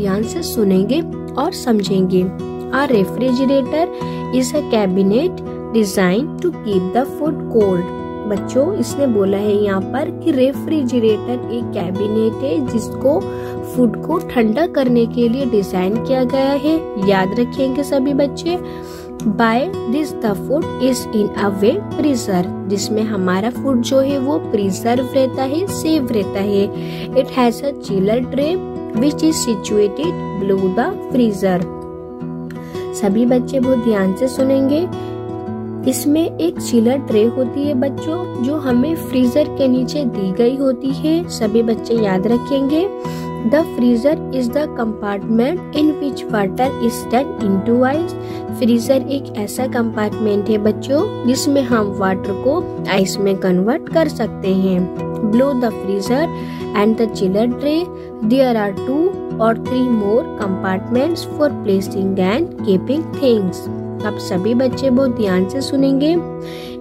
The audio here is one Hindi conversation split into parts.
ध्यान से सुनेंगे और समझेंगे। A refrigerator is a cabinet design to keep the food cold बच्चों, इसने बोला है यहाँ पर कि रेफ्रिजरेटर एक कैबिनेट है जिसको फ़ूड को ठंडा करने के लिए डिज़ाइन किया गया है। याद रखेंगे सभी बच्चे by this the food is in a way preserve जिसमें हमारा फ़ूड जो है वो प्रिजर्व रहता है सेव रहता है। It has a chiller tray which is situated below the freezer सभी बच्चे बहुत ध्यान से सुनेंगे। इसमें एक चिलर ट्रे होती है बच्चों, जो हमें फ्रीजर के नीचे दी गई होती है। सभी बच्चे याद रखेंगे। The freezer is the compartment in which water is done into ice freezer एक ऐसा कंपार्टमेंट है बच्चों, जिसमें हम वाटर को आइस में कन्वर्ट कर सकते हैं। Below the freezer and the chiller tray there are two और three more compartments for placing and keeping things आप सभी बच्चे बहुत ध्यान से सुनेंगे।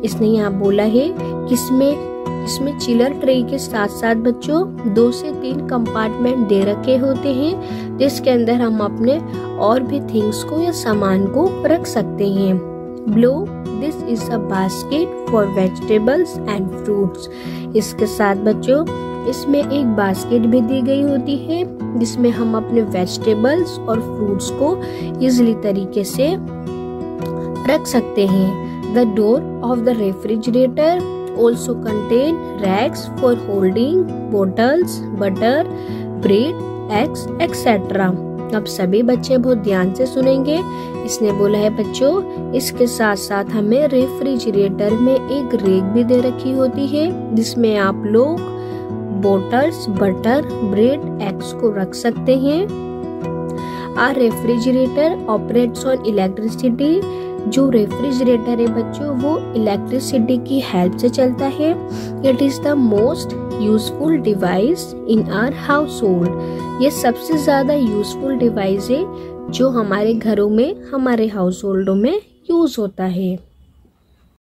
इसने यहाँ बोला है, किसमें इसमें चिलर ट्रे के साथ साथ बच्चों दो से तीन कंपार्टमेंट दे रखे होते हैं, जिसके अंदर हम अपने और भी थिंग्स को या सामान को रख सकते हैं। Below this is a basket for vegetables and fruits इसके साथ बच्चों, इसमें एक बास्केट भी दी गई होती है, जिसमें हम अपने वेजिटेबल्स और फ्रूट्स को इजली तरीके से रख सकते हैं। The door of the refrigerator also contain racks for holding bottles butter bread eggs etcetera अब सभी बच्चे बहुत ध्यान से सुनेंगे। इसने बोला है, बच्चों, इसके साथ साथ हमें रेफ्रिजरेटर में एक रेक भी दे रखी होती है, जिसमें आप लोग बोटल्स बटर ब्रेड एग्स को रख सकते हैं। Our refrigerator operates on electricity. जो रेफ्रिजरेटर है बच्चों, वो इलेक्ट्रिसिटी की हेल्प से चलता है। It is the most useful device in our household ये सबसे ज़्यादा यूजफुल डिवाइस है जो हमारे घरों में, हमारे हाउस होल्डों में यूज़ होता है।